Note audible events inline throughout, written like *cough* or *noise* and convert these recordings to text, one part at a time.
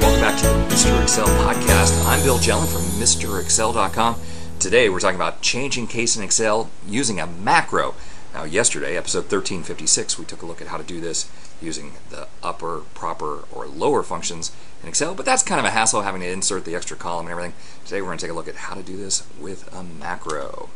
welcome back to the Mr. Excel podcast. I'm Bill Jelen from MrExcel.com. Today we're talking about changing case in Excel using a macro. Now, yesterday, episode 1356, we took a look at how to do this using the upper, proper, or lower functions in Excel, but that's kind of a hassle having to insert the extra column and everything. Today we're going to take a look at how to do this with a macro.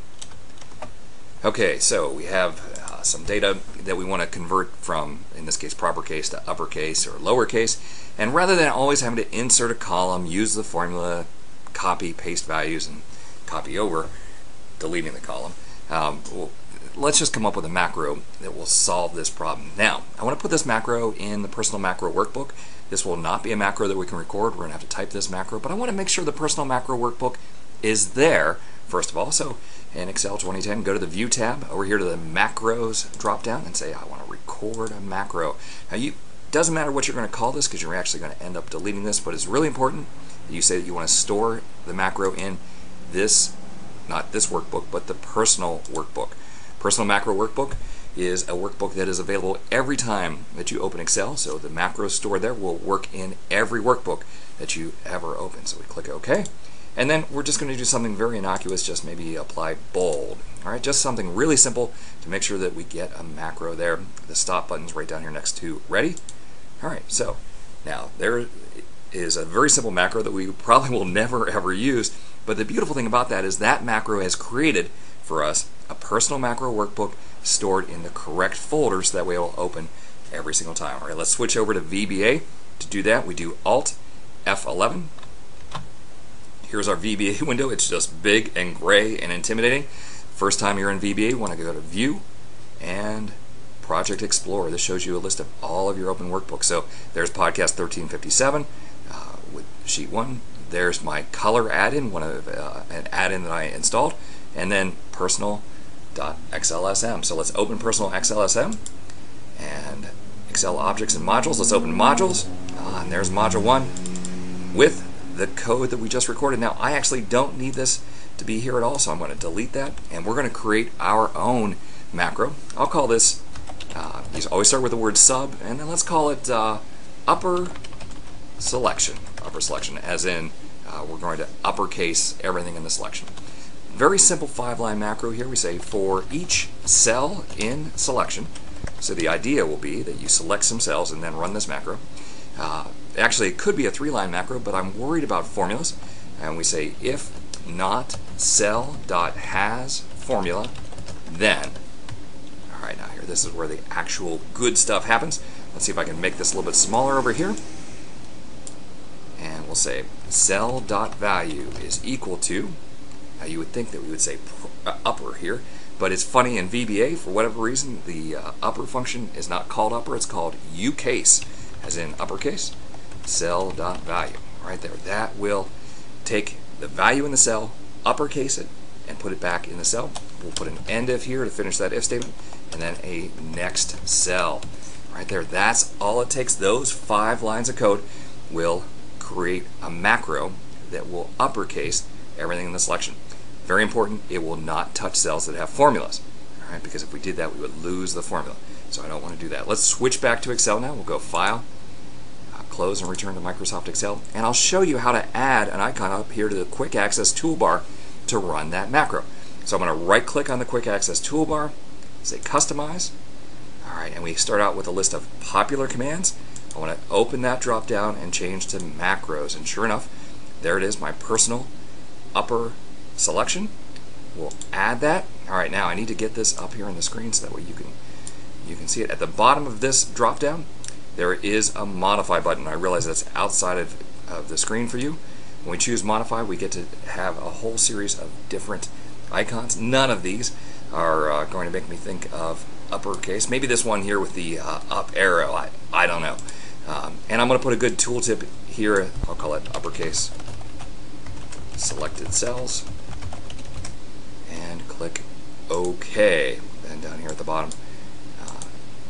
Okay, so we have uh, some data that we want to convert from, in this case, proper case to uppercase or lowercase. And rather than always having to insert a column, use the formula, copy, paste values, and copy over, deleting the column, um, well, let's just come up with a macro that will solve this problem. Now, I want to put this macro in the personal macro workbook. This will not be a macro that we can record. We're going to have to type this macro, but I want to make sure the personal macro workbook is there, first of all. So in Excel 2010, go to the View tab, over here to the Macros drop down, and say, I want to record a macro. Now, you doesn't matter what you're going to call this because you're actually going to end up deleting this, but it's really important that you say that you want to store the macro in this, not this workbook, but the personal workbook. Personal Macro Workbook is a workbook that is available every time that you open Excel. So the macro store there will work in every workbook that you ever open. So we click OK. And then we're just going to do something very innocuous, just maybe apply bold. All right, just something really simple to make sure that we get a macro there. The stop button's right down here next to ready. All right, so now there is a very simple macro that we probably will never ever use, but the beautiful thing about that is that macro has created for us a personal macro workbook stored in the correct folder so that way it will open every single time. All right, let's switch over to VBA. To do that, we do Alt F11 Here's our VBA *laughs* window. It's just big and gray and intimidating. First time you're in VBA, you want to go to View and Project Explorer. This shows you a list of all of your open workbooks. So there's podcast 1357 uh, with sheet one. There's my color add-in, one of uh, an add-in that I installed, and then personal.xlsm. So let's open personal XLSM and Excel objects and modules. Let's open modules. Uh, and there's module one with the code that we just recorded. Now, I actually don't need this to be here at all, so I'm going to delete that, and we're going to create our own macro. I'll call this, uh, you always start with the word sub, and then let's call it uh, upper selection. Upper selection, as in uh, we're going to uppercase everything in the selection. Very simple five-line macro here. We say for each cell in selection, so the idea will be that you select some cells and then run this macro. Uh, actually, it could be a three-line macro, but I'm worried about formulas. And we say if not cell dot has formula, then. Right, now here, this is where the actual good stuff happens. Let's see if I can make this a little bit smaller over here. And we'll say cell dot value is equal to. Now you would think that we would say uh, upper here, but it's funny in VBA for whatever reason the uh, upper function is not called upper; it's called ucase as in uppercase, cell dot value, right there. That will take the value in the cell, uppercase it, and put it back in the cell. We'll put an end if here to finish that if statement, and then a next cell. Right there, that's all it takes. Those five lines of code will create a macro that will uppercase everything in the selection. Very important, it will not touch cells that have formulas. All right, because if we did that, we would lose the formula. So I don't want to do that. Let's switch back to Excel now. We'll go File, uh, Close, and return to Microsoft Excel. And I'll show you how to add an icon up here to the Quick Access toolbar to run that macro. So I'm going to right click on the Quick Access toolbar, say Customize. All right, and we start out with a list of popular commands. I want to open that drop down and change to macros. And sure enough, there it is, my personal upper selection. We'll add that. All right, now I need to get this up here on the screen so that way you can you can see it at the bottom of this drop down there is a modify button I realize that's outside of, of the screen for you when we choose modify we get to have a whole series of different icons none of these are uh, going to make me think of uppercase. Maybe this one here with the uh, up arrow. I, I don't know. Um, and I'm going to put a good tooltip here. I'll call it uppercase selected cells. And click OK. And down here at the bottom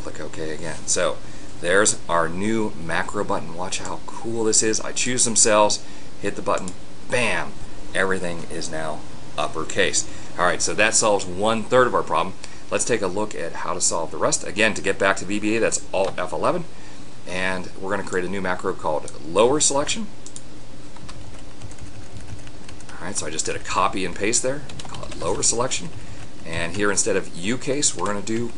click OK again. So there's our new macro button. Watch how cool this is. I choose some cells, hit the button, bam, everything is now uppercase. All right, so that solves one third of our problem. Let's take a look at how to solve the rest. Again, to get back to VBA, that's Alt F11. and we're going to create a new macro called lower selection. All right, so I just did a copy and paste there, call it lower selection. And here instead of U case, we're going to do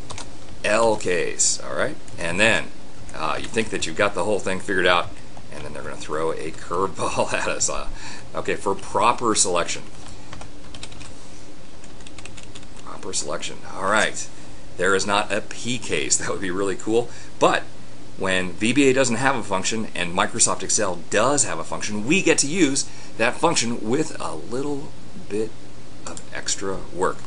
L case, all right? And then uh, you think that you've got the whole thing figured out, and then they're going to throw a curveball *laughs* at us. Uh, okay, for proper selection. Proper selection. All right. There is not a P case. *laughs* That would be really cool. But when VBA doesn't have a function and Microsoft Excel does have a function, we get to use that function with a little bit of extra work.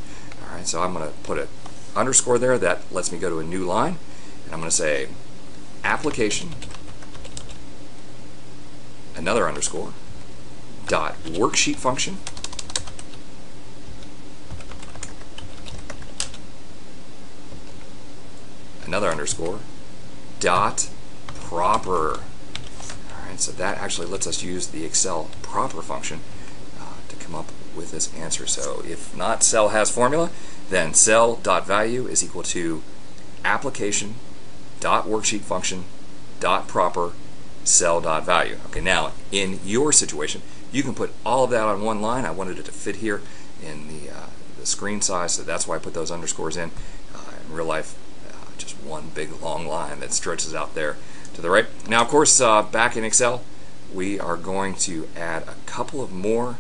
All right, so I'm going to put an underscore there that lets me go to a new line, and I'm going to say application, another underscore, dot worksheet function, another underscore, dot proper. All right, so that actually lets us use the Excel proper function uh, to come up with this answer. So if not cell has formula, then cell dot value is equal to application dot worksheet function dot proper cell dot value. Okay, now in your situation, you can put all of that on one line. I wanted it to fit here in the, uh, the screen size, so that's why I put those underscores in. Uh, in real life, one big long line that stretches out there to the right. Now, of course, uh, back in Excel, we are going to add a couple of more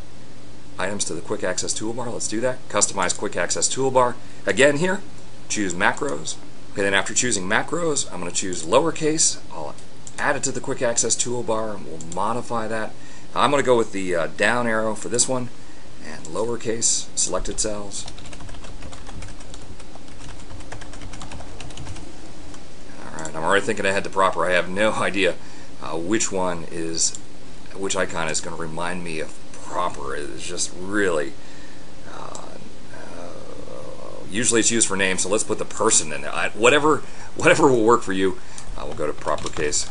items to the Quick Access Toolbar. Let's do that. Customize Quick Access Toolbar. Again here, choose macros. Okay, then after choosing macros, I'm going to choose lowercase. I'll add it to the Quick Access Toolbar and we'll modify that. I'm going to go with the uh, down arrow for this one and lowercase, selected cells. Alright, I'm already thinking ahead to proper. I have no *laughs* idea uh, which one is, which icon is going to remind me of proper. It's just really, uh, uh, usually it's used for names, so let's put the person in there. I, whatever, whatever will work for you. Uh, we'll go to proper case,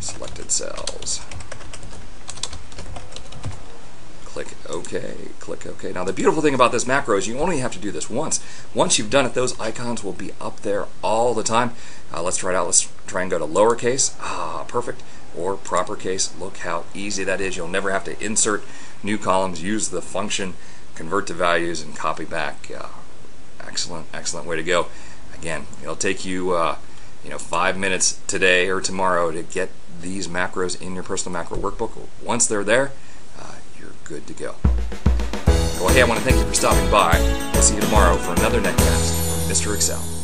selected cells. Click OK, click OK. Now the beautiful thing about this macro is you only have to do this once. Once you've done it, those icons will be up there all the time. Uh, let's try it out. Let's try and go to lowercase. Ah, perfect. Or proper case. Look how easy that is. You'll never have to insert new columns, use the function, convert to values, and copy back. Uh, excellent, excellent way to go. Again, it'll take you, uh, you know, five minutes today or tomorrow to get these macros in your personal macro workbook. Once they're there, good to go. Well, hey, I want to thank you for stopping by. We'll see you tomorrow for another netcast from Mr. Excel.